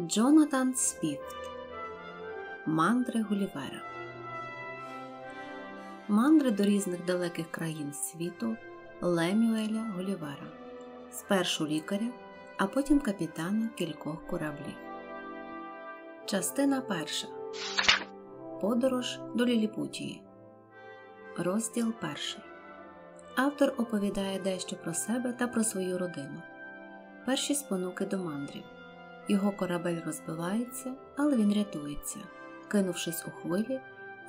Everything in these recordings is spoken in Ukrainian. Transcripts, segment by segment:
Джонатан Свіфт Мандри Гулівера Мандри до різних далеких країн світу Лемюеля Гулівера, спершу лікаря, а потім капітана кількох кораблів. Частина перша Подорож до Ліліпутії. Розділ перший. Автор оповідає дещо про себе та про свою родину. Перші спонуки до мандрів. Його корабель розбивається, але він рятується, кинувшись у хвилі,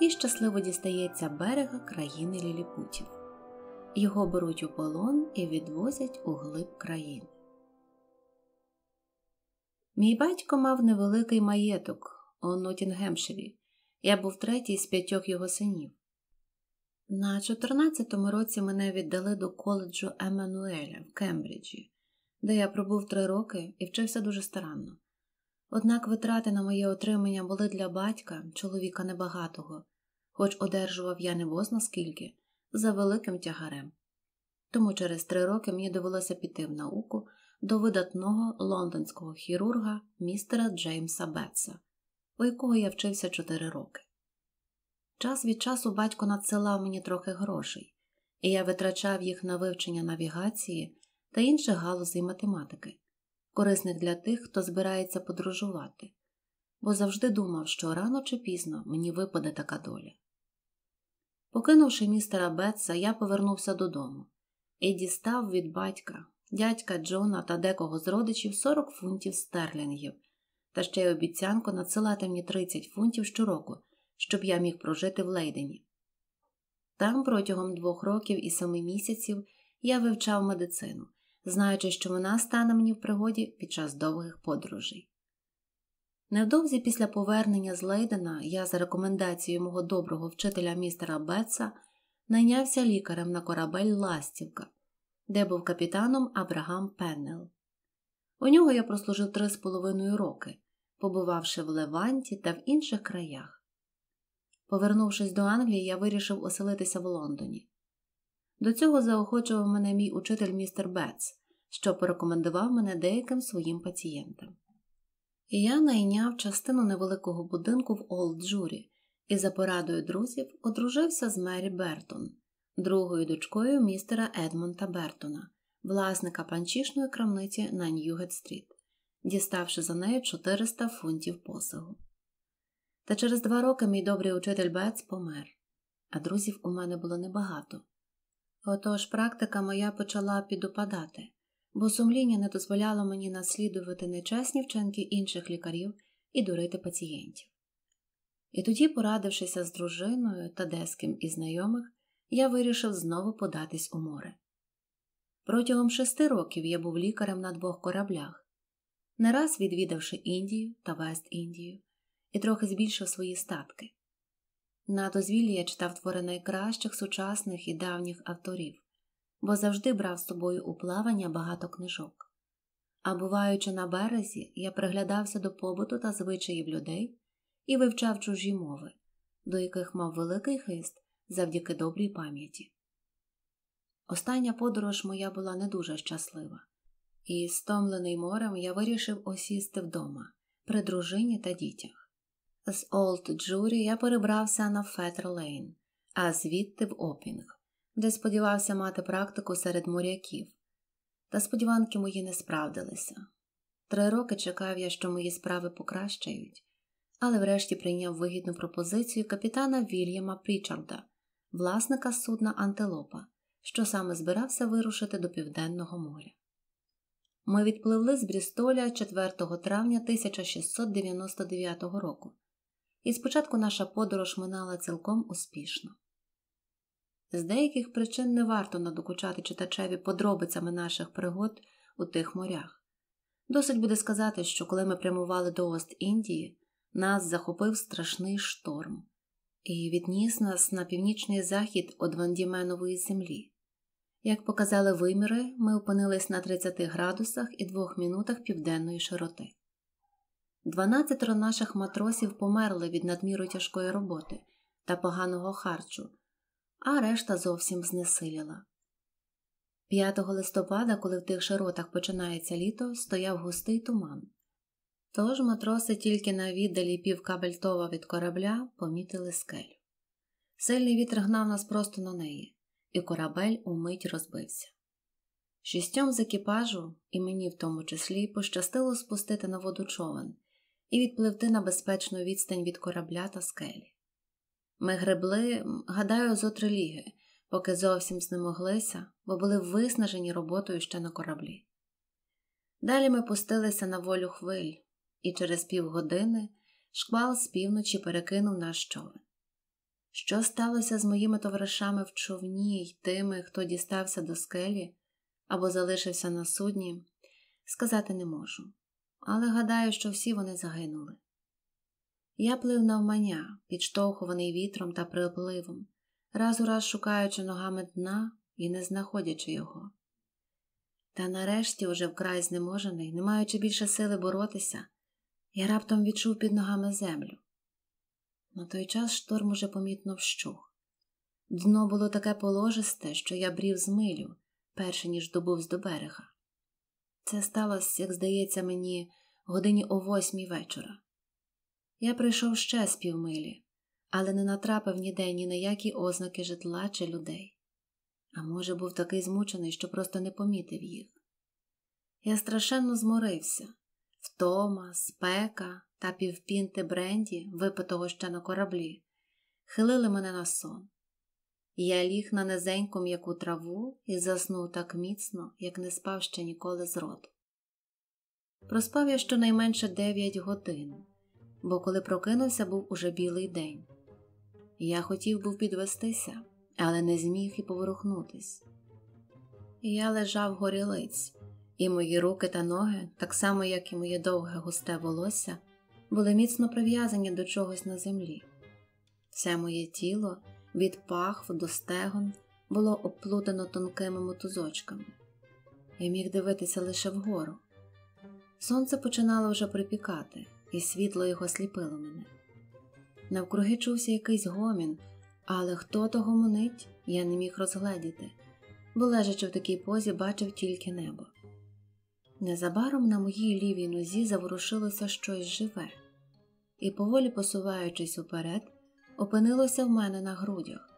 і щасливо дістається берега країни ліліпутів. Його беруть у полон і відвозять у глиб країн. Мій батько мав невеликий маєток у Нотінгемширі. Я був третій з п'ятьох його синів. На 14-му році мене віддали до коледжу Еммануеля в Кембриджі, де я пробув три роки і вчився дуже старанно. Однак витрати на моє отримання були для батька, чоловіка небагатого, хоч одержував я небозна скільки, за великим тягарем. Тому через три роки мені довелося піти в науку до видатного лондонського хірурга містера Джеймса Бетса, у якого я вчився чотири роки. Час від часу батько надсилав мені трохи грошей, і я витрачав їх на вивчення навігації та інших галузей математики, корисних для тих, хто збирається подорожувати, бо завжди думав, що рано чи пізно мені випаде така доля. Покинувши містера Бетса, я повернувся додому і дістав від батька, дядька Джона та декого з родичів 40 фунтів стерлінгів, та ще й обіцянку надсилати мені 30 фунтів щороку, щоб я міг прожити в Лейдені. Там протягом двох років і семи місяців я вивчав медицину, знаючи, що вона стане мені в пригоді під час довгих подорожей. Невдовзі після повернення з Лейдена я, за рекомендацією мого доброго вчителя містера Бетса, найнявся лікарем на корабель Ластівка, де був капітаном Абрагам Пеннел. У нього я прослужив три з половиною роки, побувавши в Леванті та в інших краях. Повернувшись до Англії, я вирішив оселитися в Лондоні. До цього заохочував мене мій учитель містер Бетс, що порекомендував мене деяким своїм пацієнтам. Я найняв частину невеликого будинку в Олд Джурі і за порадою друзів одружився з Мері Бертон, другою дочкою містера Едмонта Бертона, власника панчішної крамниці на Ньюгет-стріт, діставши за нею 400 фунтів посагу. Та через два роки мій добрий учитель Бетс помер, а друзів у мене було небагато. Отож практика моя почала підупадати, бо сумління не дозволяло мені наслідувати нечесні вчинки інших лікарів і дурити пацієнтів. І тоді, порадившися з дружиною та деским із знайомих, я вирішив знову податись у море. Протягом шести років я був лікарем на двох кораблях, не раз відвідавши Індію та Вест-Індію і трохи збільшив свої статки. На дозвіллі я читав твори найкращих сучасних і давніх авторів, бо завжди брав з собою у плавання багато книжок. А буваючи на березі, я приглядався до побуту та звичаїв людей і вивчав чужі мови, до яких мав великий хист завдяки добрій пам'яті. Остання подорож моя була не дуже щаслива, і, стомлений морем, я вирішив осісти вдома при дружині та дітях. З Олд Джурі я перебрався на Фетр Лейн, а звідти в Опінг, де сподівався мати практику серед моряків. Та сподіванки мої не справдилися. Три роки чекав я, що мої справи покращають, але врешті прийняв вигідну пропозицію капітана Вільяма Прічарда, власника судна Антилопа, що саме збирався вирушити до Південного моря. Ми відпливли з Брістоля 4 травня 1699 року і спочатку наша подорож минала цілком успішно. З деяких причин не варто надокучати читачеві подробицями наших пригод у тих морях. Досить буде сказати, що коли ми прямували до Ост Індії, нас захопив страшний шторм і відніс нас на північний захід від Вандіменової землі. Як показали виміри, ми опинились на 30 градусах і 2 мінутах південної широти. Дванадцятеро наших матросів померли від надміру тяжкої роботи та поганого харчу, а решта зовсім знесиліла. 5 листопада, коли в тих широтах починається літо, стояв густий туман. Тож матроси тільки на віддалі півкабельтова від корабля помітили скелю. Сильний вітер гнав нас просто на неї, і корабель умить розбився. Шістьом з екіпажу, і мені в тому числі, пощастило спустити на воду човен і відпливти на безпечну відстань від корабля та скелі. Ми гребли, гадаю, зо три ліги, поки зовсім знемоглися, бо були виснажені роботою ще на кораблі. Далі ми пустилися на волю хвиль, і через півгодини шквал з півночі перекинув наш човен. Що сталося з моїми товаришами в човні й тими, хто дістався до скелі або залишився на судні, сказати не можу, але гадаю, що всі вони загинули. Я плив навмання, підштовхуваний вітром та припливом, раз у раз шукаючи ногами дна і не знаходячи його. Та нарешті, уже вкрай знеможений, не маючи більше сили боротися, я раптом відчув під ногами землю. На той час шторм уже помітно вщух. Дно було таке положисте, що я брів з милю, перше ніж добувсь до берега. Це сталося, як здається мені, годині о восьмій вечора. Я прийшов ще з півмилі, але не натрапив ніде ні на які ознаки житла чи людей. А може, був такий змучений, що просто не помітив їх. Я страшенно зморився втома, спека та півпінти бренді, випитого ще на кораблі, хилили мене на сон. Я ліг на низеньку м'яку траву і заснув так міцно, як не спав ще ніколи з роду. Проспав я щонайменше дев'ять годин, бо коли прокинувся, був уже білий день. Я хотів був підвестися, але не зміг і поворухнутись. Я лежав горілиць, і мої руки та ноги, так само як і моє довге густе волосся, були міцно прив'язані до чогось на землі. Все моє тіло від пахв до стегон було оплутано тонкими мотузочками. Я міг дивитися лише вгору. Сонце починало вже припікати, і світло його сліпило мене. Навкруги чувся якийсь гомін, але хто то гомонить, я не міг розгледіти, бо лежачи в такій позі, бачив тільки небо. Незабаром на моїй лівій нозі заворушилося щось живе, і, поволі посуваючись уперед, опинилося в мене на грудях,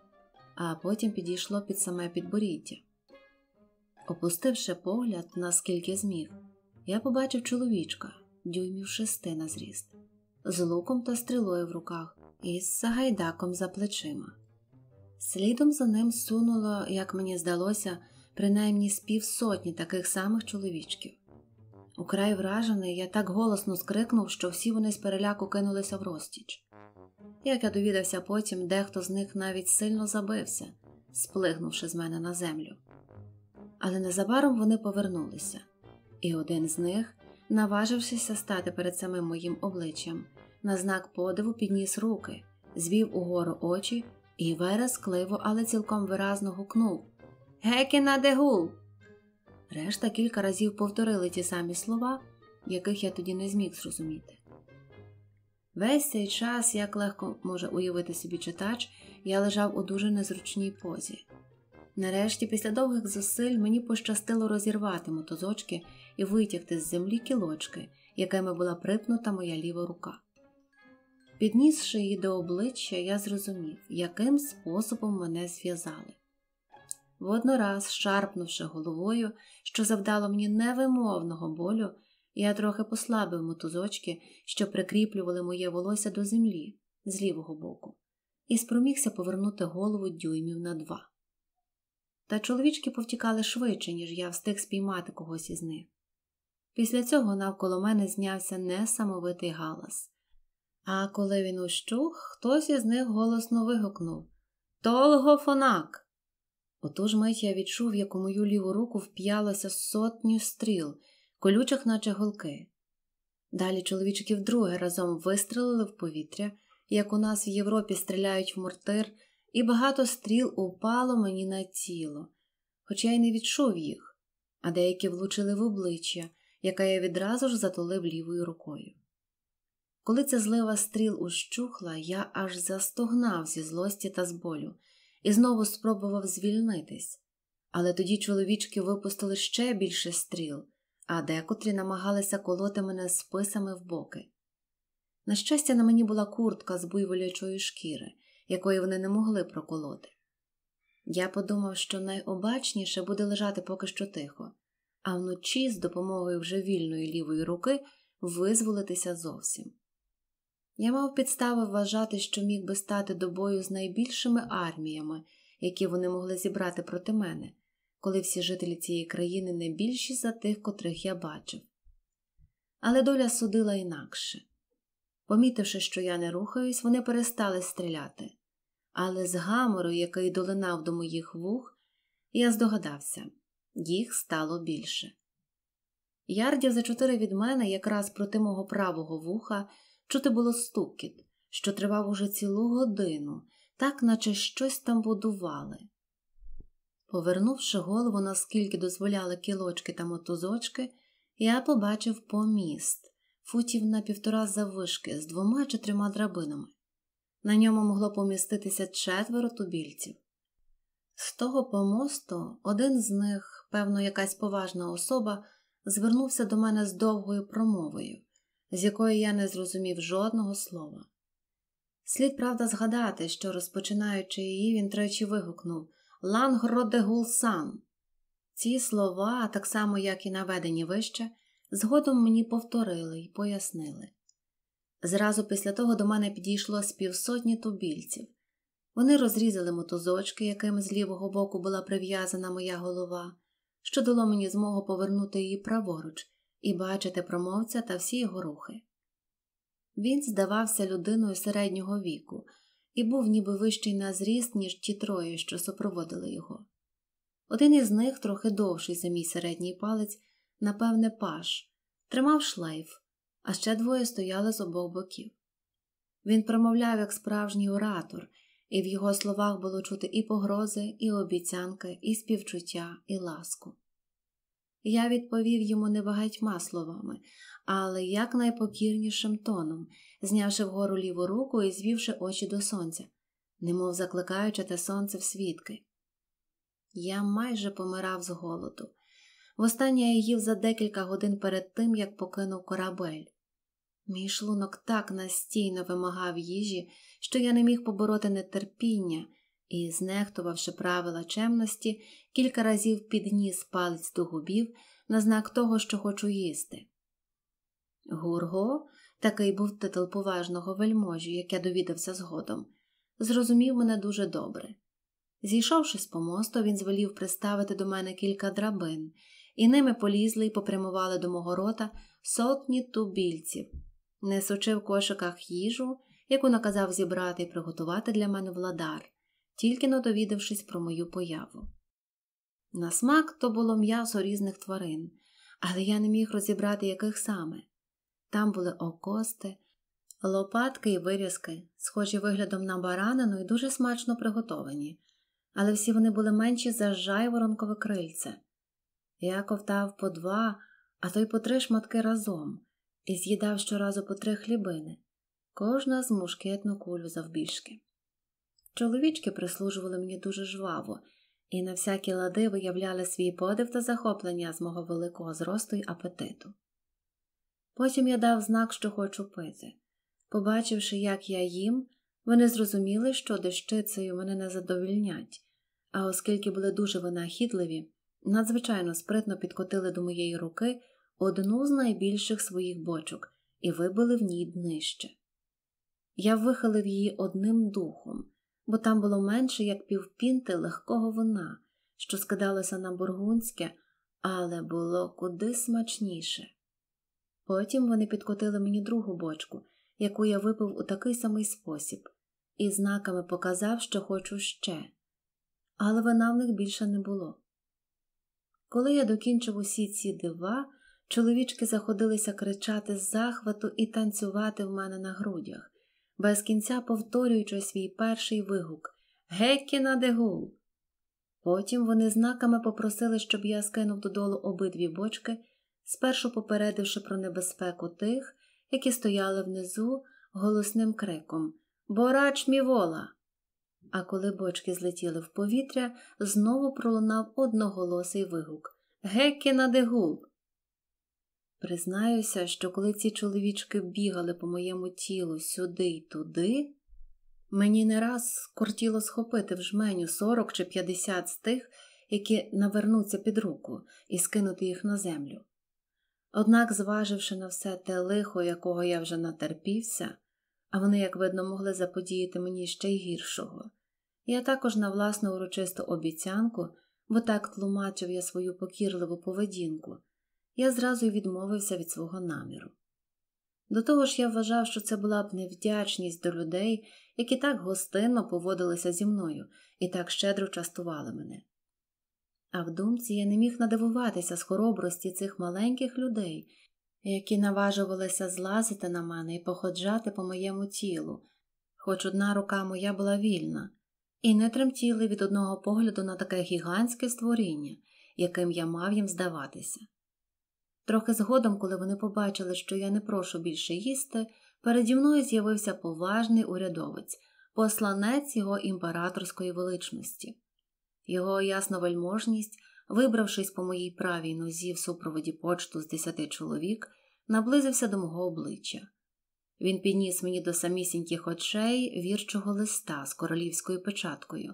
а потім підійшло під саме підборіддя. Опустивши погляд, наскільки зміг, я побачив чоловічка, дюймів шести на зріст, з луком та стрілою в руках і з сагайдаком за плечима. Слідом за ним сунуло, як мені здалося, принаймні з півсотні таких самих чоловічків. Украй вражений, я так голосно скрикнув, що всі вони з переляку кинулися в розтіч. Як я довідався потім, дехто з них навіть сильно забився, сплигнувши з мене на землю. Але незабаром вони повернулися, і один з них, наважившися стати перед самим моїм обличчям, на знак подиву підніс руки, звів угору очі і верес кливо, але цілком виразно гукнув Гекіна дегул! Решта кілька разів повторили ті самі слова, яких я тоді не зміг зрозуміти. Весь цей час, як легко може уявити собі читач, я лежав у дуже незручній позі. Нарешті, після довгих зусиль, мені пощастило розірвати мотозочки і витягти з землі кілочки, якими була припнута моя ліва рука. Піднісши її до обличчя, я зрозумів, яким способом мене зв'язали. Воднораз, шарпнувши головою, що завдало мені невимовного болю, я трохи послабив мотузочки, що прикріплювали моє волосся до землі з лівого боку, і спромігся повернути голову дюймів на два. Та чоловічки повтікали швидше, ніж я встиг спіймати когось із них. Після цього навколо мене знявся несамовитий галас. А коли він ущух, хтось із них голосно вигукнув Толгофонак! У ту ж мить я відчув, як у мою ліву руку вп'ялося сотню стріл, колючих, наче голки. Далі чоловічки вдруге разом вистрелили в повітря, як у нас в Європі стріляють в мортир, і багато стріл упало мені на тіло, хоча й не відчув їх, а деякі влучили в обличчя, яке я відразу ж затулив лівою рукою. Коли ця злива стріл ущухла, я аж застогнав зі злості та з болю і знову спробував звільнитись, але тоді чоловічки випустили ще більше стріл, а декотрі намагалися колоти мене списами в боки. На щастя, на мені була куртка з буйволячої шкіри, якої вони не могли проколоти. Я подумав, що найобачніше буде лежати поки що тихо, а вночі з допомогою вже вільної лівої руки визволитися зовсім. Я мав підстави вважати, що міг би стати до бою з найбільшими арміями, які вони могли зібрати проти мене, коли всі жителі цієї країни не більші за тих, котрих я бачив. Але доля судила інакше. Помітивши, що я не рухаюсь, вони перестали стріляти, але з гамору, який долинав до моїх вух, я здогадався їх стало більше. Ярдів за чотири від мене, якраз проти мого правого вуха, чути було стукіт, що тривав уже цілу годину, так наче щось там будували. Повернувши голову, наскільки дозволяли кілочки та мотузочки, я побачив поміст, футів на півтора заввишки з двома чи трьома драбинами. На ньому могло поміститися четверо тубільців. З того помосту один з них, певно, якась поважна особа, звернувся до мене з довгою промовою, з якої я не зрозумів жодного слова. Слід, правда, згадати, що, розпочинаючи її, він тричі вигукнув Лангродегулсан. Ці слова, так само як і наведені вище, згодом мені повторили і пояснили. Зразу після того до мене підійшло з півсотні тубільців. Вони розрізали мотузочки, якими з лівого боку була прив'язана моя голова, що дало мені змогу повернути її праворуч і бачити промовця та всі його рухи. Він здавався людиною середнього віку і був ніби вищий на зріст, ніж ті троє, що супроводили його. Один із них, трохи довший за мій середній палець, напевне, паш, тримав шлейф, а ще двоє стояли з обох боків. Він промовляв як справжній оратор, і в його словах було чути і погрози, і обіцянки, і співчуття, і ласку. Я відповів йому небагатьма словами, але як найпокірнішим тоном, знявши вгору ліву руку і звівши очі до сонця, немов закликаючи те сонце в свідки. Я майже помирав з голоду. Востаннє я їв за декілька годин перед тим, як покинув корабель. Мій шлунок так настійно вимагав їжі, що я не міг побороти нетерпіння і, знехтувавши правила чемності, кілька разів підніс палець до губів на знак того, що хочу їсти. Гурго, такий був титул поважного вельможі, як я довідався згодом, зрозумів мене дуже добре. Зійшовши з помосту, він звелів приставити до мене кілька драбин, і ними полізли й попрямували до мого рота сотні тубільців, несучи в кошиках їжу, яку наказав зібрати і приготувати для мене владар, тільки но довідавшись про мою появу. На смак то було м'ясо різних тварин, але я не міг розібрати, яких саме. Там були окости, лопатки і вирізки, схожі виглядом на баранину і дуже смачно приготовані, але всі вони були менші за жайворонкове крильце. Я ковтав по два, а то й по три шматки разом, і з'їдав щоразу по три хлібини, кожна з мушкетну кулю завбільшки. Чоловічки прислужували мені дуже жваво і на всякі лади виявляли свій подив та захоплення з мого великого зросту й апетиту. Потім я дав знак, що хочу пити. Побачивши, як я їм, вони зрозуміли, що дещицею мене не задовільнять, а оскільки були дуже винахідливі, надзвичайно спритно підкотили до моєї руки одну з найбільших своїх бочок і вибили в ній днище. Я вихилив її одним духом, бо там було менше, як півпінти легкого вина, що скидалося на бургунське, але було куди смачніше. Потім вони підкотили мені другу бочку, яку я випив у такий самий спосіб, і знаками показав, що хочу ще, але вина в них більше не було. Коли я докінчив усі ці дива, чоловічки заходилися кричати з захвату і танцювати в мене на грудях, без кінця повторюючи свій перший вигук Геккіна дегул. Потім вони знаками попросили, щоб я скинув додолу обидві бочки спершу попередивши про небезпеку тих, які стояли внизу голосним криком Борач мівола. А коли бочки злетіли в повітря, знову пролунав одноголосий вигук Геккі на дегул. Признаюся, що коли ці чоловічки бігали по моєму тілу сюди й туди, мені не раз кортіло схопити в жменю 40 чи 50 з тих, які навернуться під руку, і скинути їх на землю. Однак, зваживши на все те лихо, якого я вже натерпівся, а вони, як видно, могли заподіяти мені ще й гіршого, я також на власну урочисту обіцянку, бо так тлумачив я свою покірливу поведінку, я зразу й відмовився від свого наміру. До того ж, я вважав, що це була б невдячність до людей, які так гостинно поводилися зі мною і так щедро частували мене. А в думці я не міг надивуватися з хоробрості цих маленьких людей, які наважувалися злазити на мене і походжати по моєму тілу, хоч одна рука моя була вільна, і не тремтіли від одного погляду на таке гігантське створіння, яким я мав їм здаватися. Трохи згодом, коли вони побачили, що я не прошу більше їсти, переді мною з'явився поважний урядовець, посланець його імператорської величності. Його ясновельможність, вибравшись по моїй правій нозі в супроводі почту з десяти чоловік, наблизився до мого обличчя. Він підніс мені до самісіньких очей вірчого листа з королівською печаткою,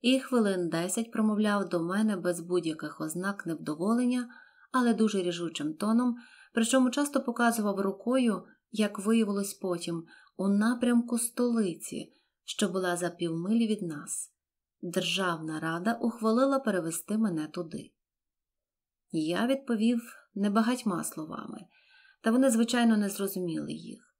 і хвилин десять промовляв до мене без будь-яких ознак невдоволення, але дуже ріжучим тоном, причому часто показував рукою, як виявилось потім, у напрямку столиці, що була за півмилі від нас. Державна рада ухвалила перевести мене туди. Я відповів небагатьма словами, та вони, звичайно, не зрозуміли їх.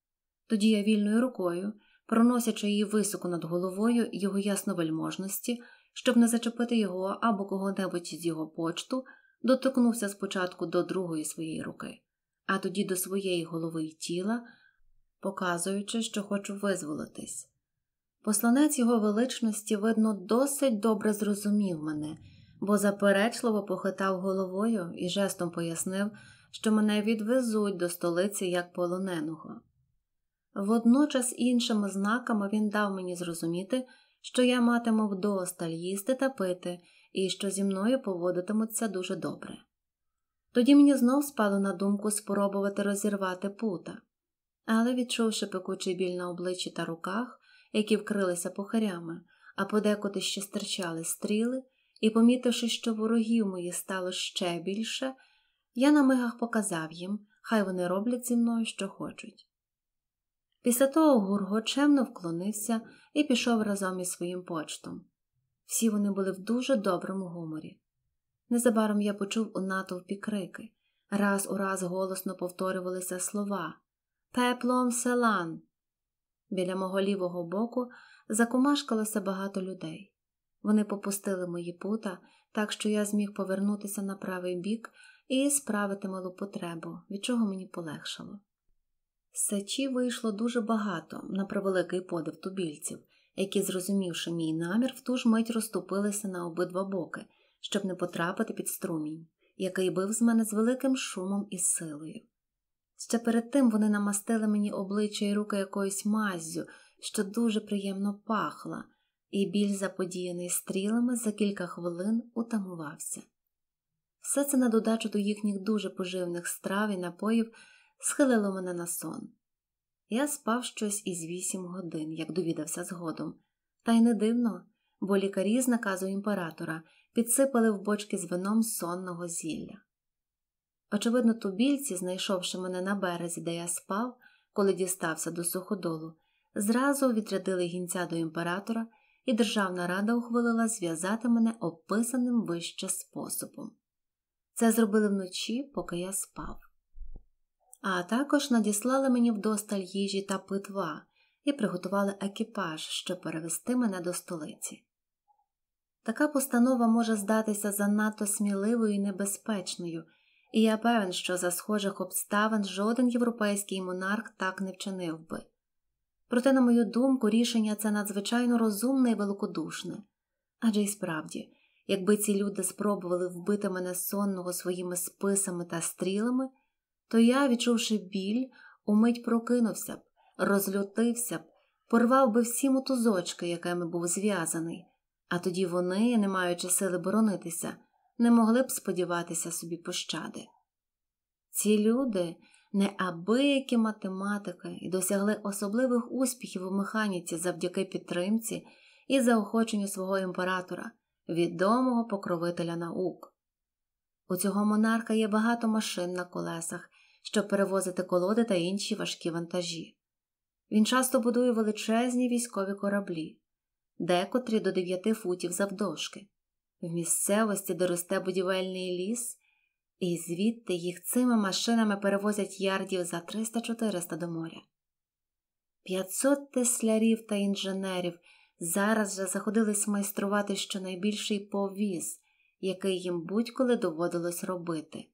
Тоді я вільною рукою, проносячи її високо над головою його ясновельможності, щоб не зачепити його або кого-небудь з його почту, доторкнувся спочатку до другої своєї руки, а тоді до своєї голови й тіла, показуючи, що хочу визволитись. Посланець його величності, видно, досить добре зрозумів мене, бо заперечливо похитав головою і жестом пояснив, що мене відвезуть до столиці як полоненого. Водночас іншими знаками він дав мені зрозуміти, що я матиму вдосталь їсти та пити, і що зі мною поводитимуться дуже добре. Тоді мені знов спало на думку спробувати розірвати пута, але, відчувши пекучий біль на обличчі та руках, які вкрилися похарями, а подекуди ще стирчали стріли, і, помітивши, що ворогів мої стало ще більше, я на мигах показав їм, хай вони роблять зі мною, що хочуть. Після того Гурго чемно вклонився і пішов разом із своїм почтом. Всі вони були в дуже доброму гуморі. Незабаром я почув у натовпі крики, раз у раз голосно повторювалися слова Пеплом селан. Біля мого лівого боку закумашкалося багато людей. Вони попустили мої пута, так що я зміг повернутися на правий бік і справити малу потребу, від чого мені полегшало. Сечі вийшло дуже багато на превеликий подив тубільців, які, зрозумівши мій намір, в ту ж мить розступилися на обидва боки, щоб не потрапити під струмінь, який бив з мене з великим шумом і силою. Ще перед тим вони намастили мені обличчя і руки якоюсь маззю, що дуже приємно пахла, і біль, заподіяний стрілами, за кілька хвилин утамувався. Все це на додачу до їхніх дуже поживних страв і напоїв схилило мене на сон. Я спав щось із вісім годин, як довідався згодом, та й не дивно, бо лікарі з наказу імператора підсипали в бочки з вином сонного зілля. Очевидно, тубільці, знайшовши мене на березі, де я спав, коли дістався до суходолу, зразу відрядили гінця до імператора, і Державна рада ухвалила зв'язати мене описаним вище способом. Це зробили вночі, поки я спав. А також надіслали мені вдосталь їжі та питва і приготували екіпаж, щоб перевести мене до столиці. Така постанова може здатися занадто сміливою і небезпечною, і я певен, що за схожих обставин жоден європейський монарх так не вчинив би. Проте, на мою думку, рішення це надзвичайно розумне і великодушне. Адже й справді, якби ці люди спробували вбити мене сонного своїми списами та стрілами, то я, відчувши біль, умить прокинувся б, розлютився б, порвав би всі мотузочки, якими був зв'язаний, а тоді вони, не маючи сили боронитися, не могли б сподіватися собі пощади. Ці люди неабиякі математики і досягли особливих успіхів у механіці завдяки підтримці і заохоченню свого імператора, відомого покровителя наук. У цього монарха є багато машин на колесах, щоб перевозити колоди та інші важкі вантажі. Він часто будує величезні військові кораблі, декотрі до 9 футів завдовжки, в місцевості, де росте будівельний ліс, і звідти їх цими машинами перевозять ярдів за 300-400 до моря. 500 теслярів та інженерів зараз же заходились майструвати щонайбільший повіз, який їм будь-коли доводилось робити.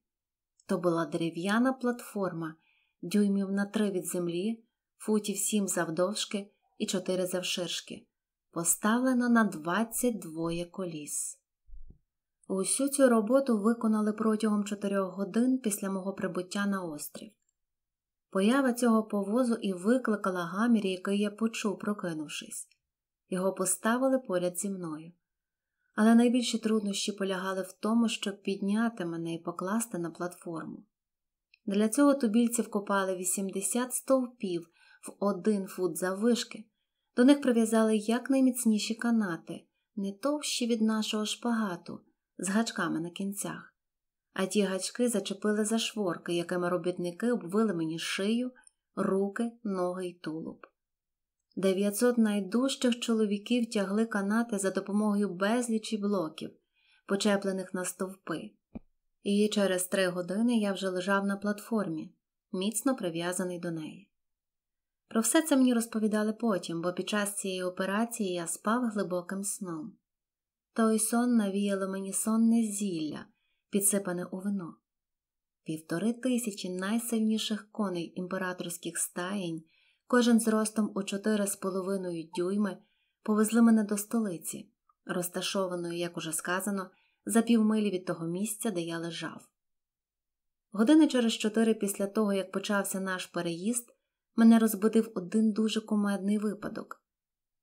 То була дерев'яна платформа, дюймів на три від землі, футів сім завдовжки і чотири завширшки, поставлена на 22 коліс. Усю цю роботу виконали протягом чотирьох годин після мого прибуття на острів. Поява цього повозу і викликала гамір, який я почув, прокинувшись. Його поставили поряд зі мною. Але найбільші труднощі полягали в тому, щоб підняти мене і покласти на платформу. Для цього тубільці вкопали 80 стовпів в один фут заввишки, до них прив'язали якнайміцніші канати, не товщі від нашого шпагату, з гачками на кінцях, а ті гачки зачепили за шворки, якими робітники обвили мені шию, руки, ноги й тулуб. Дев'ятсот найдужчих чоловіків тягли канати за допомогою безлічі блоків, почеплених на стовпи, і через три години я вже лежав на платформі, міцно прив'язаний до неї. Про все це мені розповідали потім, бо під час цієї операції я спав глибоким сном. Той сон навіяло мені сонне зілля, підсипане у вино. Півтори тисячі найсильніших коней імператорських стаєнь кожен з ростом у чотири з половиною дюйми, повезли мене до столиці, розташованої, як уже сказано, за півмилі від того місця, де я лежав. Години через чотири після того, як почався наш переїзд, мене розбудив один дуже кумедний випадок.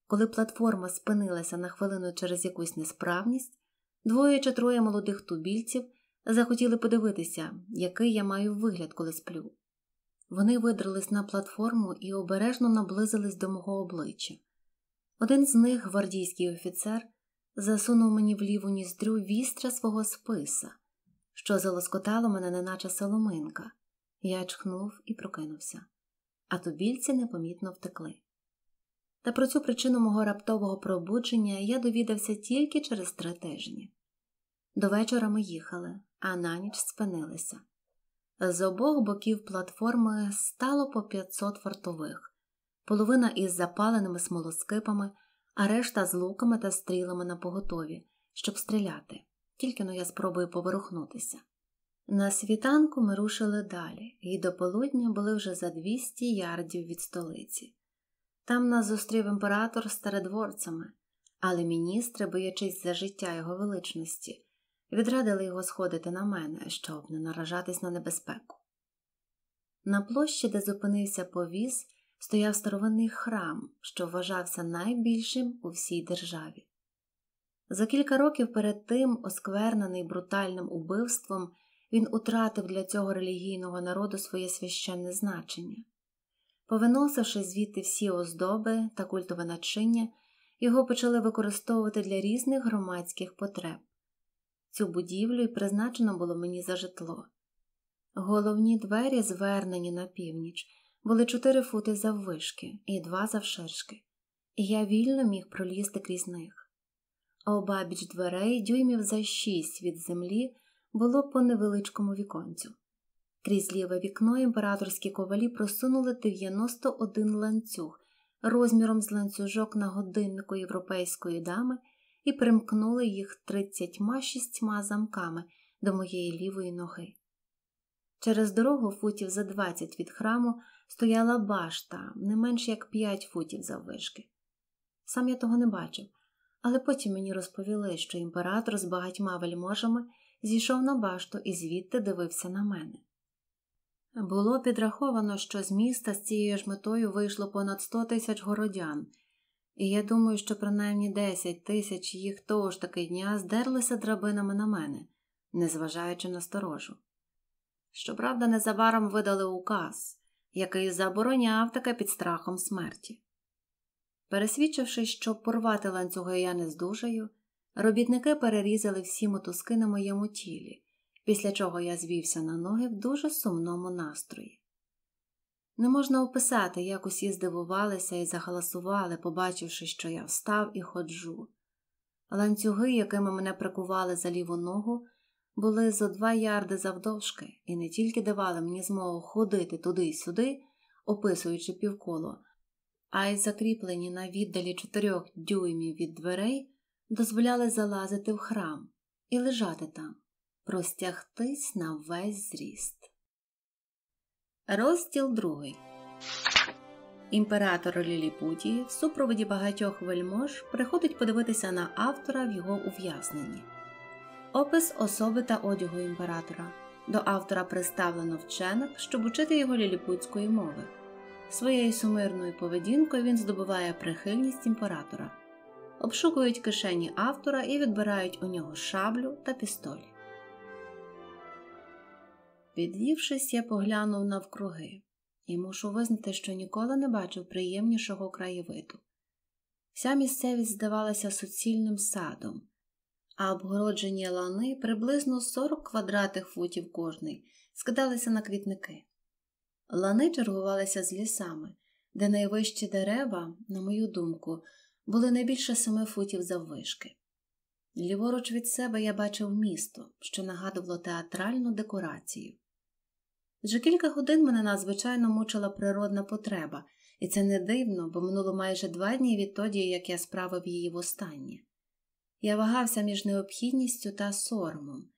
Коли платформа спинилася на хвилину через якусь несправність, двоє чи троє молодих тубільців захотіли подивитися, який я маю вигляд, коли сплю. Вони видрались на платформу і обережно наблизились до мого обличчя. Один з них, гвардійський офіцер, засунув мені в ліву ніздрю вістря свого списа, що залоскотало мене, неначе соломинка. Я чхнув і прокинувся, а тубільці непомітно втекли. Та про цю причину мого раптового пробудження я довідався тільки через три тижні. До вечора ми їхали, а на ніч спинилися. З обох боків платформи стало по 500 фартових, половина із запаленими смолоскипами, а решта з луками та стрілами на поготові, щоб стріляти, тільки но я спробую поворухнутися. На світанку ми рушили далі, і до полудня були вже за 200 ярдів від столиці. Там нас зустрів імператор з старедворцями, але міністри, боячись за життя його величності, відрадили його сходити на мене, щоб не наражатись на небезпеку. На площі, де зупинився повіз, стояв старовинний храм, що вважався найбільшим у всій державі. За кілька років перед тим, осквернений брутальним убивством, він утратив для цього релігійного народу своє священне значення. Повиносивши звідти всі оздоби та культове начиння, його почали використовувати для різних громадських потреб. Цю будівлю й призначено було мені за житло. Головні двері, звернені на північ, були чотири фути заввишки і два завширшки, і я вільно міг пролізти крізь них. А Обабіч дверей, дюймів за шість від землі, було по невеличкому віконцю. Крізь ліве вікно імператорські ковалі просунули 91 ланцюг розміром з ланцюжок на годиннику європейської дами і примкнули їх тридцятьма шістьма замками до моєї лівої ноги. Через дорогу футів за двадцять від храму стояла башта не менш як п'ять футів заввишки. Сам я того не бачив, але потім мені розповіли, що імператор з багатьма вельможами зійшов на башту і звідти дивився на мене. Було підраховано, що з міста з цією ж метою вийшло понад сто тисяч городян, і я думаю, що принаймні десять тисяч їх того ж таки дня здерлися драбинами на мене, незважаючи на сторожу. Щоправда, незабаром видали указ, який забороняв таке під страхом смерті. Пересвідчившись, що порвати ланцюги я не здужаю, робітники перерізали всі мотузки на моєму тілі, після чого я звівся на ноги в дуже сумному настрої. Не можна описати, як усі здивувалися і загаласували, побачивши, що я встав і ходжу. Ланцюги, якими мене прикували за ліву ногу, були зо два ярди завдовжки і не тільки давали мені змогу ходити туди й сюди, описуючи півколо, а й закріплені на віддалі чотирьох дюймів від дверей, дозволяли залазити в храм і лежати там, простягтись на весь зріст. Розділ другий Імператор Ліліпутії в супроводі багатьох вельмож приходить подивитися на автора в його ув'язненні. Опис особи та одягу імператора. До автора представлено вчених, щоб учити його ліліпутської мови. Своєю сумирною поведінкою він здобуває прихильність імператора, обшукують кишені автора і відбирають у нього шаблю та пістоль. Підвівшись, я поглянув навкруги і мушу визнати, що ніколи не бачив приємнішого краєвиду. Вся місцевість здавалася суцільним садом, а обгороджені лани приблизно 40 квадратних футів кожний скидалися на квітники. Лани чергувалися з лісами, де найвищі дерева, на мою думку, були не більше семи футів заввишки. Ліворуч від себе я бачив місто, що нагадувало театральну декорацію. Вже кілька годин мене надзвичайно мучила природна потреба, і це не дивно, бо минуло майже два дні відтоді, як я справив її востаннє. Я вагався між необхідністю та соромом.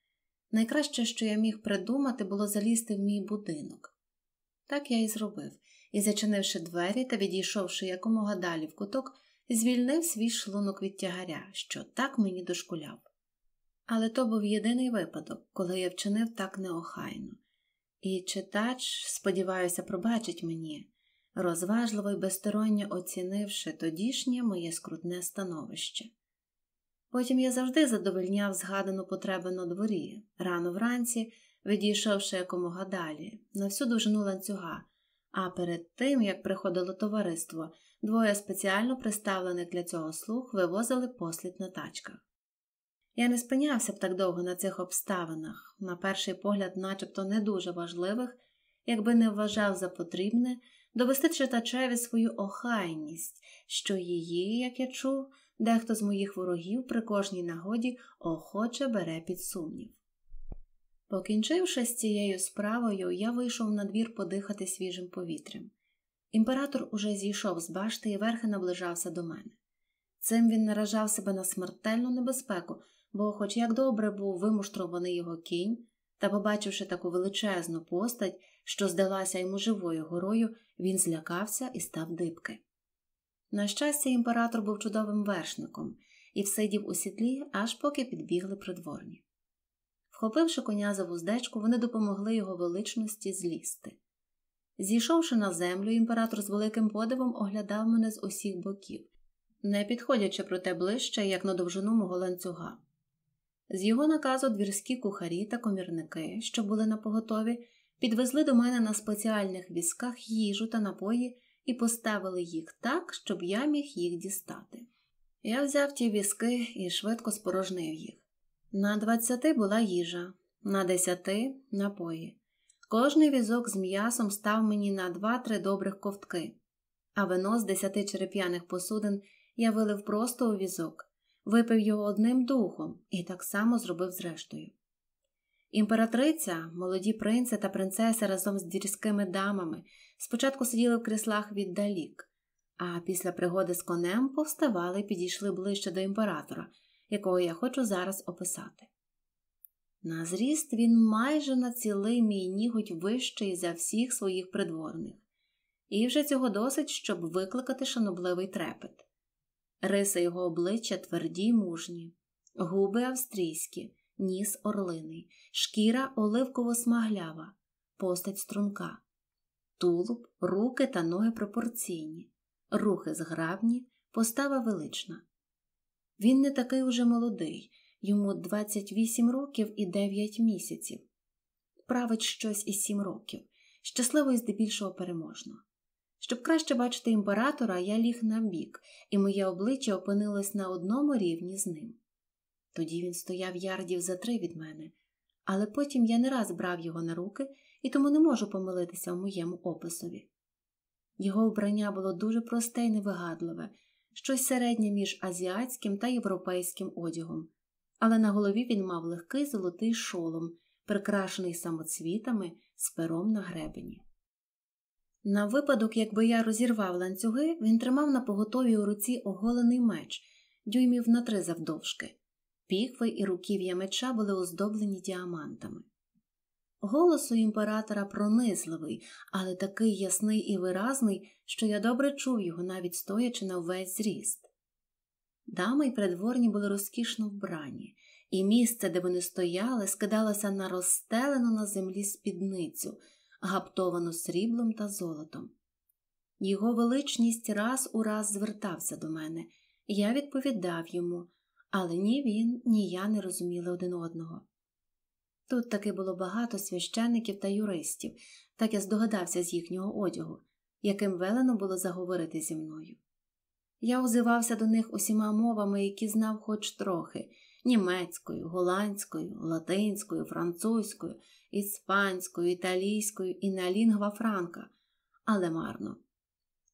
Найкраще, що я міг придумати, було залізти в мій будинок. Так я і зробив, і, зачинивши двері та відійшовши якомога далі в куток, звільнив свій шлунок від тягаря, що так мені дошкуляв. Але то був єдиний випадок, коли я вчинив так неохайно. І читач, сподіваюся, пробачить мені, розважливо й безсторонньо оцінивши тодішнє моє скрутне становище. Потім я завжди задовольняв згадану потребу на дворі, рано вранці, відійшовши якомога далі, на всю довжину ланцюга, а перед тим, як приходило товариство, двоє спеціально приставлених для цього слуг вивозили послід на тачках. Я не спинявся б так довго на цих обставинах, на перший погляд, начебто не дуже важливих, якби не вважав за потрібне довести читачеві свою охайність, що її, як я чув, дехто з моїх ворогів при кожній нагоді охоче бере під сумнів. Покінчивши з цією справою, я вийшов на двір подихати свіжим повітрям. Імператор уже зійшов з башти і верхи наближався до мене. Цим він наражав себе на смертельну небезпеку, бо, хоч як добре був вимуштрований його кінь, та, побачивши таку величезну постать, що здалася йому живою горою, він злякався і став дибки. На щастя, імператор був чудовим вершником і всидів у сідлі, аж поки підбігли придворні. Вхопивши коня за вуздечку, вони допомогли його величності злізти. Зійшовши на землю, імператор з великим подивом оглядав мене з усіх боків, не підходячи проте ближче, як на довжину мого ланцюга. З його наказу двірські кухарі та комірники, що були на поготові, підвезли до мене на спеціальних візках їжу та напої і поставили їх так, щоб я міг їх дістати. Я взяв ті візки і швидко спорожнив їх. На двадцяти була їжа, на десяти напої. Кожний візок з м'ясом став мені на два-три добрих ковтки, а вино з десяти череп'яних посудин я вилив просто у візок, випив його одним духом і так само зробив зрештою. Імператриця, молоді принци та принцеси разом з дірськими дамами спочатку сиділи в кріслах віддалік, а після пригоди з конем повставали і підійшли ближче до імператора, якого я хочу зараз описати. На зріст він майже на цілий мій ніготь вищий за всіх своїх придворних, і вже цього досить, щоб викликати шанобливий трепет. Риси його обличчя тверді й мужні, губи австрійські, ніс орлиний, шкіра оливково смаглява, постать струнка, тулуб, руки та ноги пропорційні, рухи зграбні, постава велична. Він не такий уже молодий, йому 28 років і 9 місяців. править щось із сім років, щасливо і здебільшого переможно. Щоб краще бачити імператора, я ліг на бік, і моє обличчя опинилось на одному рівні з ним. Тоді він стояв ярдів за три від мене, але потім я не раз брав його на руки і тому не можу помилитися в моєму описові. Його вбрання було дуже просте і невигадливе, щось середнє між азіатським та європейським одягом, але на голові він мав легкий золотий шолом, прикрашений самоцвітами з пером на гребені. На випадок, якби я розірвав ланцюги, він тримав на поготові у руці оголений меч, дюймів на три завдовжки. Піхви і руків'я меча були оздоблені діамантами. Голос у імператора пронизливий, але такий ясний і виразний, що я добре чув його, навіть стоячи на весь зріст. Дами й придворні були розкішно вбрані, і місце, де вони стояли, скидалося на розстелену на землі спідницю, гаптовану сріблом та золотом. Його величність раз у раз звертався до мене, я відповідав йому, але ні він, ні я не розуміли один одного. Тут таки було багато священників та юристів, так я здогадався з їхнього одягу, яким велено було заговорити зі мною. Я озивався до них усіма мовами, які знав хоч трохи німецькою, голландською, латинською, французькою, іспанською, італійською і на лінгва франка, але марно.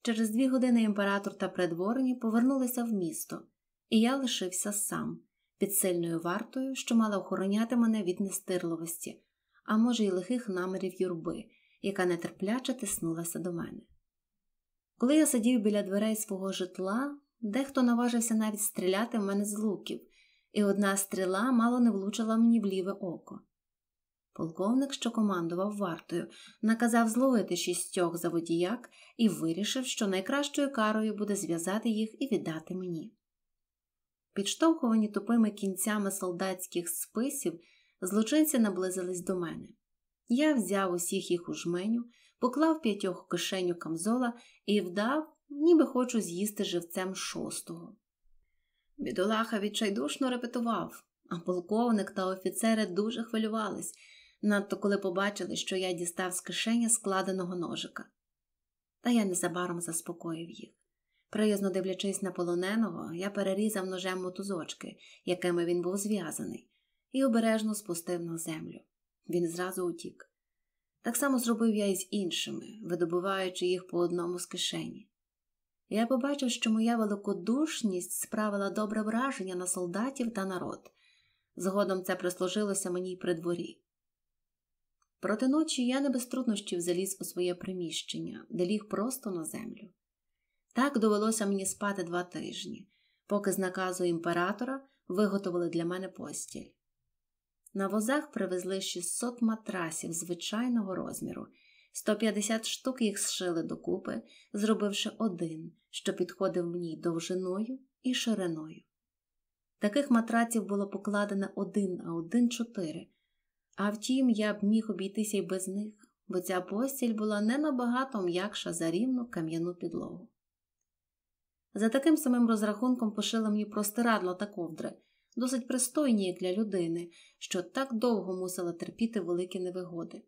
Через дві години імператор та придворні повернулися в місто, і я лишився сам під сильною вартою, що мала охороняти мене від нестирливості, а може, й лихих намірів юрби, яка нетерпляче тиснулася до мене. Коли я сидів біля дверей свого житла, дехто наважився навіть стріляти в мене з луків, і одна стріла мало не влучила мені в ліве око. Полковник, що командував вартою, наказав зловити шістьох за водіяк і вирішив, що найкращою карою буде зв'язати їх і віддати мені. Підштовхувані тупими кінцями солдатських списів, злочинці наблизились до мене. Я взяв усіх їх у жменю, поклав п'ятьох у кишеню камзола і вдав, ніби хочу з'їсти живцем шостого. Бідолаха відчайдушно репетував, а полковник та офіцери дуже хвилювались, надто коли побачили, що я дістав з кишені складеного ножика. Та я незабаром заспокоїв їх. Приязно дивлячись на полоненого, я перерізав ножем мотузочки, якими він був зв'язаний, і обережно спустив на землю. Він зразу утік. Так само зробив я і з іншими, видобуваючи їх по одному з кишені. Я побачив, що моя великодушність справила добре враження на солдатів та народ. Згодом це прислужилося мені й при дворі. Проти ночі я не без труднощів заліз у своє приміщення, де ліг просто на землю. Так довелося мені спати два тижні, поки з наказу імператора виготовили для мене постіль. На возах привезли 600 матрасів звичайного розміру, 150 штук їх зшили докупи, зробивши один, що підходив мені довжиною і шириною. Таких матраців було покладено один на один чотири, а втім, я б міг обійтися й без них, бо ця постіль була не набагато м'якша за рівну кам'яну підлогу. За таким самим розрахунком пошили мені простирадло та ковдри, досить пристойні як для людини, що так довго мусила терпіти великі невигоди.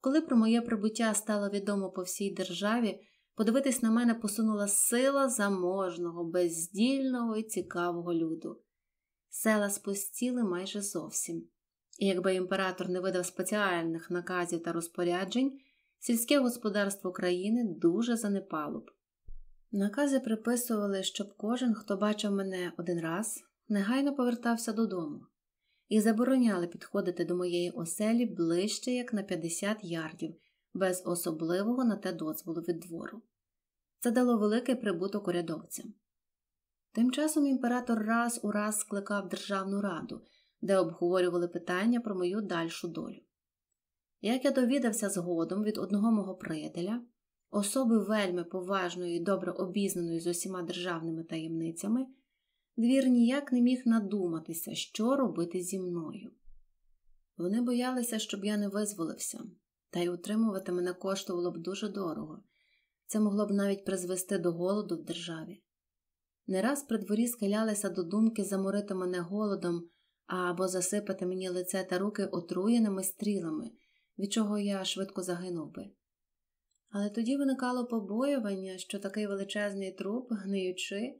Коли про моє прибуття стало відомо по всій державі, подивитись на мене посунула сила заможного, бездільного і цікавого люду. Села спустіли майже зовсім, і якби імператор не видав спеціальних наказів та розпоряджень, сільське господарство країни дуже занепало б. Накази приписували, щоб кожен, хто бачив мене один раз, негайно повертався додому, і забороняли підходити до моєї оселі ближче як на 50 ярдів, без особливого на те дозволу від двору. Це дало великий прибуток урядовцям. Тим часом імператор раз у раз скликав Державну раду, де обговорювали питання про мою дальшу долю. Як я довідався згодом від одного мого приятеля, особи вельми поважної і добре обізнаної з усіма державними таємницями, двір ніяк не міг надуматися, що робити зі мною. Вони боялися, щоб я не визволився, та й утримувати мене коштувало б дуже дорого. Це могло б навіть призвести до голоду в державі. Не раз при дворі схилялися до думки заморити мене голодом, або засипати мені лице та руки отруєними стрілами, від чого я швидко загинув би. Але тоді виникало побоювання, що такий величезний труп, гниючи,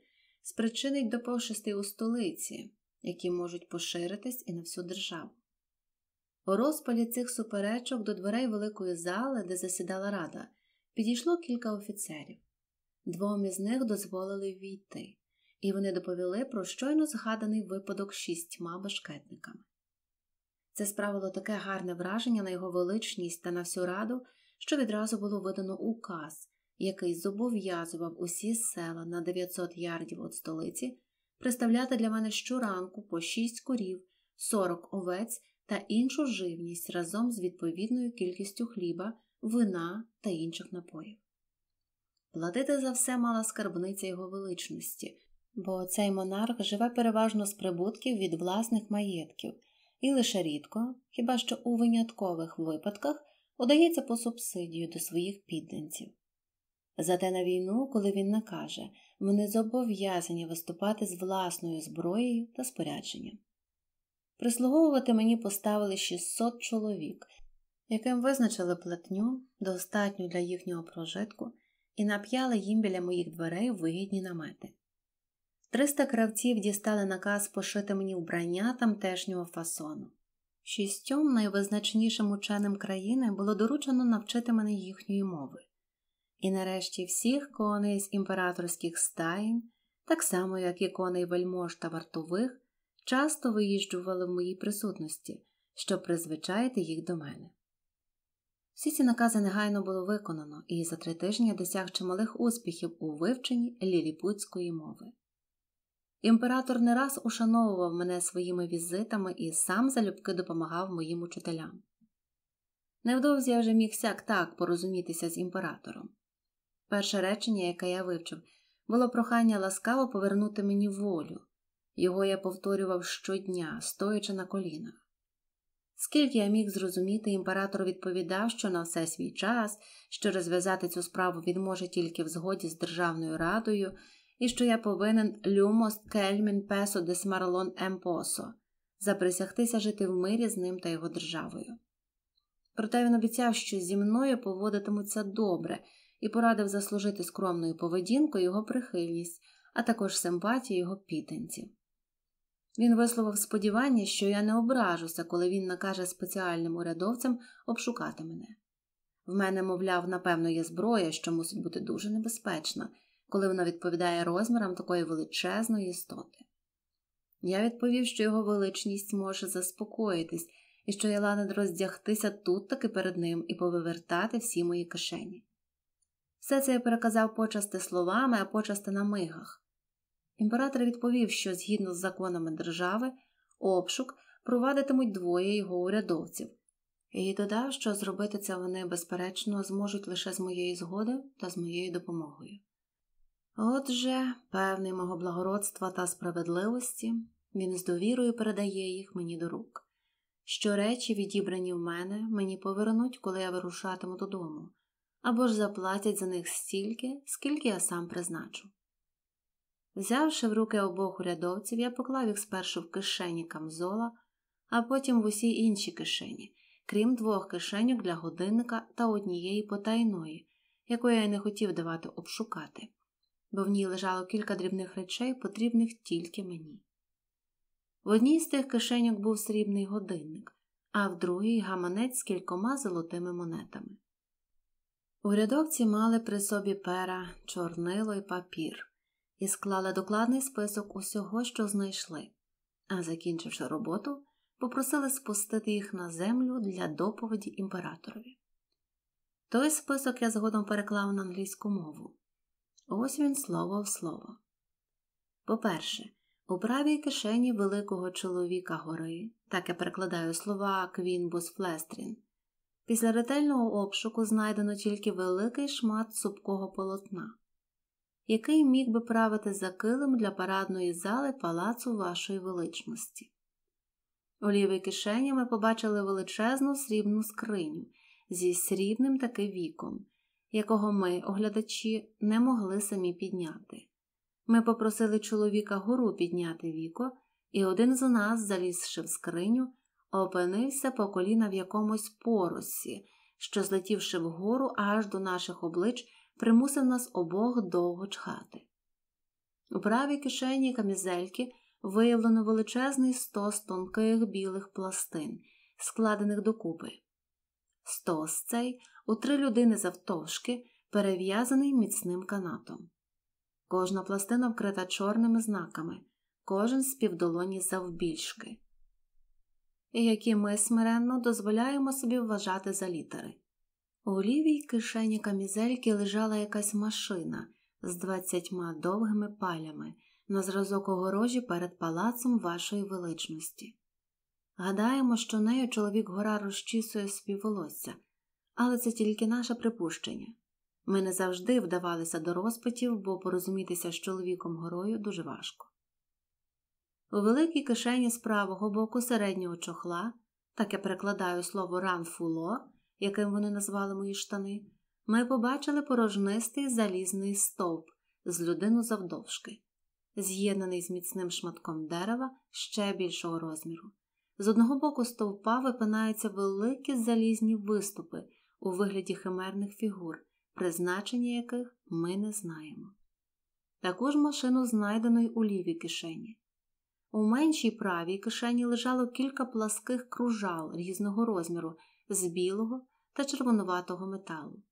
спричинить до пошестей у столиці, які можуть поширитись і на всю державу. У розпалі цих суперечок до дверей великої зали, де засідала рада, підійшло кілька офіцерів. Двом із них дозволили війти, і вони доповіли про щойно згаданий випадок шістьма башкетниками. Це справило таке гарне враження на його величність та на всю раду, що відразу було видано указ, який зобов'язував усі села на 900 ярдів від столиці приставляти для мене щоранку по 6 корів, 40 овець та іншу живність разом з відповідною кількістю хліба, вина та інших напоїв. Платити за все мала скарбниця його величності, бо цей монарх живе переважно з прибутків від власних маєтків і лише рідко, хіба що у виняткових випадках, удається по субсидію до своїх підданців. Зате на війну, коли він накаже, вони зобов'язані виступати з власною зброєю та спорядженням. Прислуговувати мені поставили 600 чоловік, яким визначили платню, достатню для їхнього прожитку, і нап'яли їм біля моїх дверей вигідні намети. Триста кравців дістали наказ пошити мені вбрання тамтешнього фасону. Шістьом найвизначнішим ученим країни було доручено навчити мене їхньої мови. І нарешті всіх коней з імператорських стаїн, так само як і коней вельмож та вартових, часто виїжджували в моїй присутності, щоб призвичаїти їх до мене. Всі ці накази негайно було виконано, і за три тижні досяг чималих успіхів у вивченні ліліпутської мови. Імператор не раз ушановував мене своїми візитами і сам залюбки допомагав моїм учителям. Невдовзі я вже міг сяк так порозумітися з імператором. Перше речення, яке я вивчив, було прохання ласкаво повернути мені волю. Його я повторював щодня, стоячи на колінах. Скільки я міг зрозуміти, імператор відповідав, що на все свій час, що розв'язати цю справу він може тільки в згоді з Державною радою, і що я повинен люмост кельмін песо десмарлон емпосо заприсягтися жити в мирі з ним та його державою. Проте він обіцяв, що зі мною поводитимуться добре, і порадив заслужити скромною поведінкою його прихильність, а також симпатію його підданців. Він висловив сподівання, що я не ображуся, коли він накаже спеціальним урядовцям обшукати мене. В мене, мовляв, напевно, є зброя, що мусить бути дуже небезпечна, коли вона відповідає розмірам такої величезної істоти. Я відповів, що його величність може заспокоїтись і що я ладен роздягтися тут таки перед ним і повивертати всі мої кишені. Все це я переказав почасти словами, а почасти на мигах. Імператор відповів, що згідно з законами держави, обшук провадитимуть двоє його урядовців, і додав, що зробити це вони, безперечно, зможуть лише з моєї згоди та з моєю допомогою. Отже, певний мого благородства та справедливості, він з довірою передає їх мені до рук. Що речі, відібрані в мене, мені повернуть, коли я вирушатиму додому, або ж заплатять за них стільки, скільки я сам призначу. Взявши в руки обох урядовців, я поклав їх спершу в кишені камзола, а потім в усі інші кишені, крім двох кишеньок для годинника та однієї потайної, якої я не хотів давати обшукати, бо в ній лежало кілька дрібних речей, потрібних тільки мені. В одній з тих кишеньок був срібний годинник, а в другій гаманець з кількома золотими монетами. Урядовці мали при собі пера, чорнило і папір і склали докладний список усього, що знайшли, а закінчивши роботу, попросили спустити їх на землю для доповіді імператорові. Той список я згодом переклав на англійську мову. Ось він слово в слово. По-перше, у правій кишені великого чоловіка гори, так я перекладаю слова Квінбус Флестрін, після ретельного обшуку знайдено тільки великий шмат цупкого полотна який міг би правити за килим для парадної зали палацу вашої величності. У лівій кишені ми побачили величезну срібну скриню зі срібним таки віком, якого ми, оглядачі, не могли самі підняти. Ми попросили чоловіка гору підняти віко, і один з нас, залізши в скриню, опинився по коліна в якомусь поросі, що, злетівши вгору аж до наших облич, примусив нас обох довго чхати. У правій кишені камізельки виявлено величезний стос тонких білих пластин, складених докупи. Стос цей у три людини завтовшки перев'язаний міцним канатом. Кожна пластина вкрита чорними знаками, кожен з півдолоні завбільшки, які ми смиренно дозволяємо собі вважати за літери. У лівій кишені камізельки лежала якась машина з двадцятьма довгими палями на зразок огорожі перед палацом вашої величності. Гадаємо, що нею чоловік гора розчісує собі волосся, але це тільки наше припущення. Ми не завжди вдавалися до розпитів, бо порозумітися з чоловіком горою дуже важко. У великій кишені з правого боку середнього чохла, так я перекладаю слово ранфуло, яким вони назвали мої штани, ми побачили порожнистий залізний стовп з людину завдовжки, з'єднаний з міцним шматком дерева ще більшого розміру. З одного боку стовпа випинаються великі залізні виступи у вигляді химерних фігур, призначення яких ми не знаємо. Таку ж машину знайдено й у лівій кишені. У меншій правій кишені лежало кілька пласких кружал різного розміру з білого та червонуватого металу.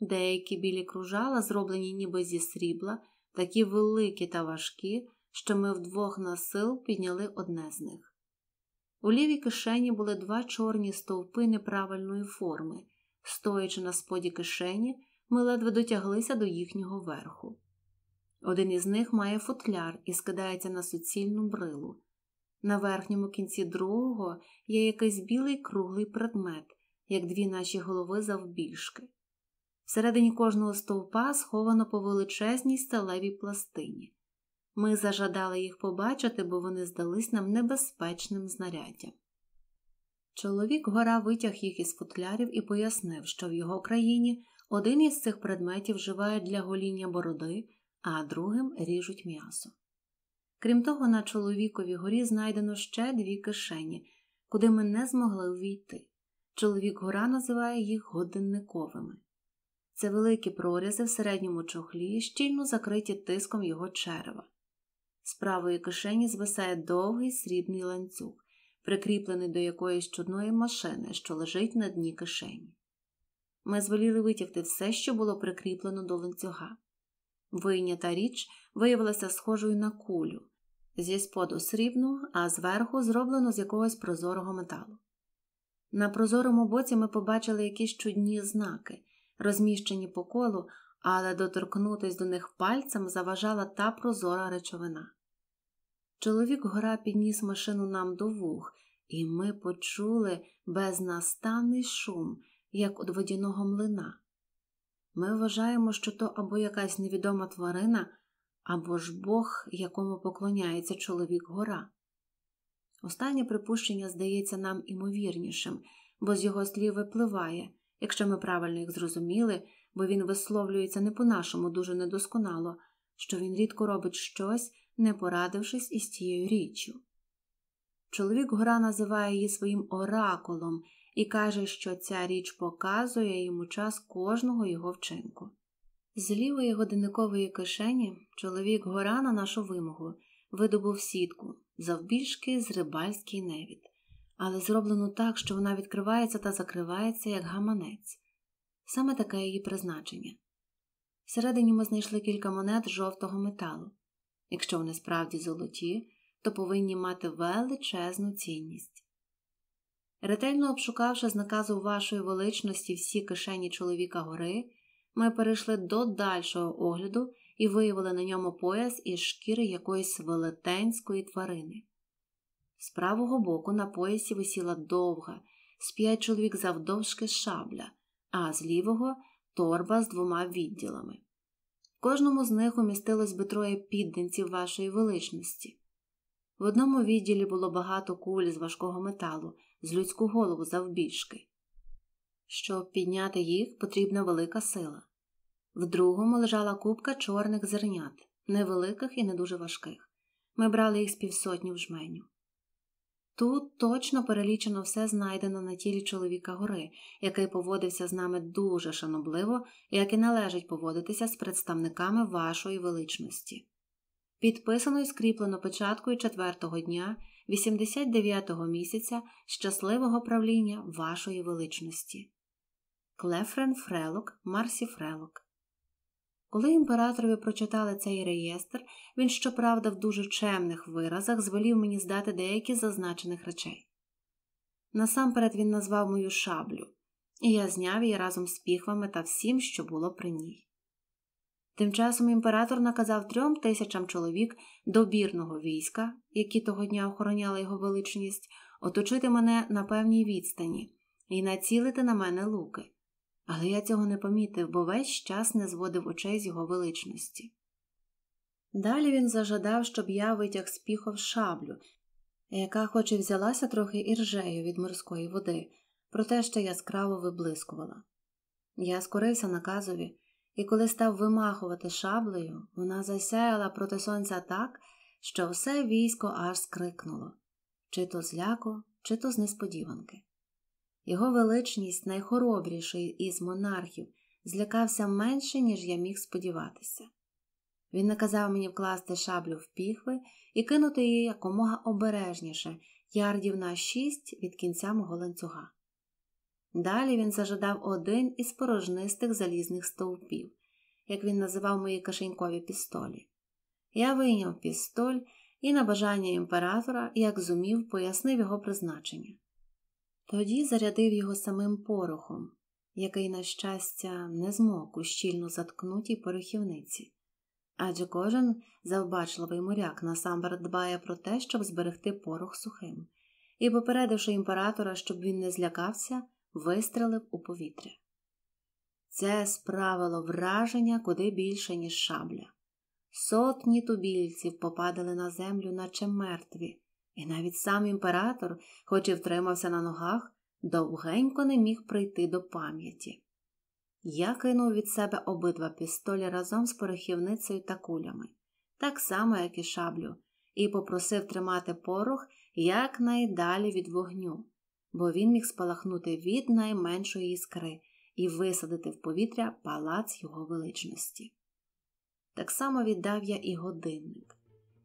Деякі білі кружала, зроблені ніби зі срібла, такі великі та важкі, що ми вдвох на сил підняли одне з них. У лівій кишені були два чорні стовпи неправильної форми. Стоячи на споді кишені, ми ледве дотяглися до їхнього верху. Один із них має футляр і скидається на суцільну брилу. На верхньому кінці другого є якийсь білий круглий предмет, як дві наші голови завбільшки. Всередині кожного стовпа сховано по величезній сталевій пластині. Ми зажадали їх побачити, бо вони здались нам небезпечним знаряддям. Чоловік гора витяг їх із футлярів і пояснив, що в його країні один із цих предметів вживають для гоління бороди, а другим ріжуть м'ясо. Крім того, на чоловіковій горі знайдено ще дві кишені, куди ми не змогли увійти. Чоловік гора називає їх годинниковими. Це великі прорізи в середньому чохлі, щільно закриті тиском його черева. З правої кишені звисає довгий срібний ланцюг, прикріплений до якоїсь чудної машини, що лежить на дні кишені. Ми звеліли витягти все, що було прикріплено до ланцюга. Вийнята річ виявилася схожою на кулю, зі споду срібну, а зверху зроблено з якогось прозорого металу. На прозорому боці ми побачили якісь чудні знаки, розміщені по колу, але доторкнутись до них пальцем заважала та прозора речовина. Чоловік гора підніс машину нам до вух, і ми почули безнастанний шум, як від водяного млина. Ми вважаємо, що то або якась невідома тварина, або ж Бог, якому поклоняється чоловік гора. Останнє припущення здається нам імовірнішим, бо з його слів випливає, якщо ми правильно їх зрозуміли, бо він висловлюється не по-нашому дуже недосконало, що він рідко робить щось, не порадившись із цією річчю. Чоловік гора називає її своїм оракулом і каже, що ця річ показує йому час кожного його вчинку. З лівої годинникової кишені чоловік гора на нашу вимогу видобув сітку завбільшки з рибальський невід, але зроблено так, що вона відкривається та закривається як гаманець. Саме таке її призначення. Всередині ми знайшли кілька монет жовтого металу. Якщо вони справді золоті, то повинні мати величезну цінність. Ретельно обшукавши з наказу вашої величності всі кишені чоловіка гори, ми перейшли до дальшого огляду і виявили на ньому пояс із шкіри якоїсь велетенської тварини. З правого боку на поясі висіла довга, з п'ять чоловік завдовжки шабля, а з лівого торба з двома відділами. В кожному з них умістилось би троє підданців вашої величності. В одному відділі було багато куль з важкого металу, з людську голову завбільшки. Щоб підняти їх, потрібна велика сила. В другому лежала купка чорних зернят, невеликих і не дуже важких. Ми брали їх з півсотні в жменю. Тут точно перелічено все знайдено на тілі чоловіка гори, який поводився з нами дуже шанобливо, як і належить поводитися з представниками вашої величності. Підписано і скріплено печаткою четвертого дня 89-го місяця щасливого правління вашої величності. Клефрен Фрелок Марсі Фрелок. Коли імператорові прочитали цей реєстр, він, щоправда, в дуже чемних виразах звелів мені здати деякі зазначених речей. Насамперед він назвав мою шаблю, і я зняв її разом з піхвами та всім, що було при ній. Тим часом імператор наказав трьом тисячам чоловік добірного війська, які того дня охороняли його величність, оточити мене на певній відстані і націлити на мене луки. Але я цього не помітив, бо весь час не зводив очей з його величності. Далі він зажадав, щоб я витяг з піхов шаблю, яка хоч і взялася трохи іржею від морської води, проте ще яскраво виблискувала. Я скорився наказові, і коли став вимахувати шаблею, вона засяяла проти сонця так, що все військо аж скрикнуло чи то з ляку, чи то з несподіванки. Його величність, найхоробріший із монархів, злякався менше, ніж я міг сподіватися. Він наказав мені вкласти шаблю в піхви і кинути її якомога обережніше, ярдів на шість від кінця мого ланцюга. Далі він зажадав один із порожнистих залізних стовпів, як він називав мої кишенькові пістолі. Я вийняв пістоль і, на бажання імператора, як зумів, пояснив його призначення. Тоді зарядив його самим порохом, який, на щастя, не змог у щільно заткнутій порохівниці. Адже кожен завбачливий моряк насамперед дбає про те, щоб зберегти порох сухим, і, попередивши імператора, щоб він не злякався, вистрелив у повітря. Це справило враження куди більше, ніж шабля. Сотні тубільців попадали на землю, наче мертві, і навіть сам імператор, хоч і втримався на ногах, довгенько не міг прийти до пам'яті. Я кинув від себе обидва пістолі разом з порохівницею та кулями, так само, як і шаблю, і попросив тримати порох якнайдалі від вогню, бо він міг спалахнути від найменшої іскри і висадити в повітря палац його величності. Так само віддав я і годинник.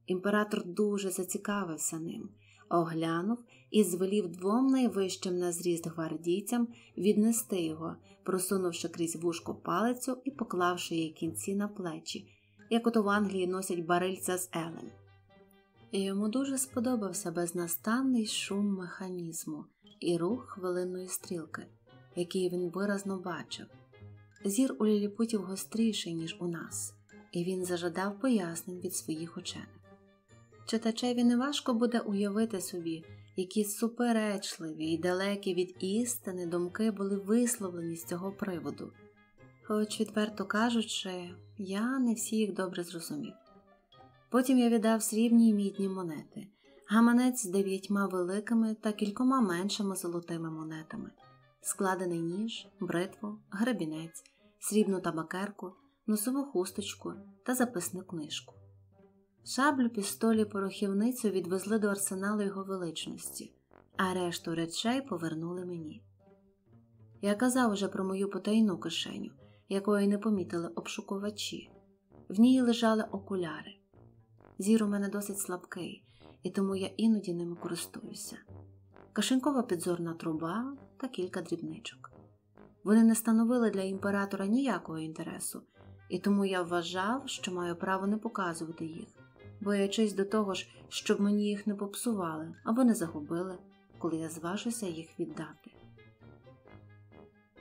Імператор дуже зацікавився ним, оглянув і звелів двом найвищим на зріст гвардійцям віднести його, просунувши крізь вушко палицю і поклавши її кінці на плечі, як от у Англії носять барильця з Елен. І йому дуже сподобався безнастанний шум механізму і рух хвилинної стрілки, який він виразно бачив. Зір у ліліпутів гостріший, ніж у нас, і він зажадав пояснень від своїх учених. Читачеві неважко буде уявити собі, які суперечливі і далекі від істини думки були висловлені з цього приводу, хоч, відверто кажучи, я не всі їх добре зрозумів. Потім я віддав срібні й мідні монети, гаманець з дев'ятьма великими та кількома меншими золотими монетами, складений ніж, бритву, гребінець, срібну табакерку, носову хусточку та записну книжку. Шаблю, пістолі, порохівницю відвезли до арсеналу його величності, а решту речей повернули мені. Я казав уже про мою потайну кишеню, якої не помітили обшукувачі. В ній лежали окуляри. Зір у мене досить слабкий, і тому я іноді ними користуюся. Кишенькова підзорна труба та кілька дрібничок. Вони не становили для імператора ніякого інтересу, і тому я вважав, що маю право не показувати їх боячись до того ж, щоб мені їх не попсували або не загубили, коли я зважуся їх віддати.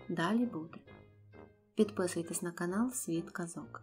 Далі буде. Підписуйтесь на канал Світ Казок.